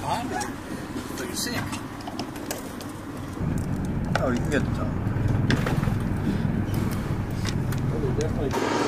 behind me. You see him. Oh, you can get the top. Well, definitely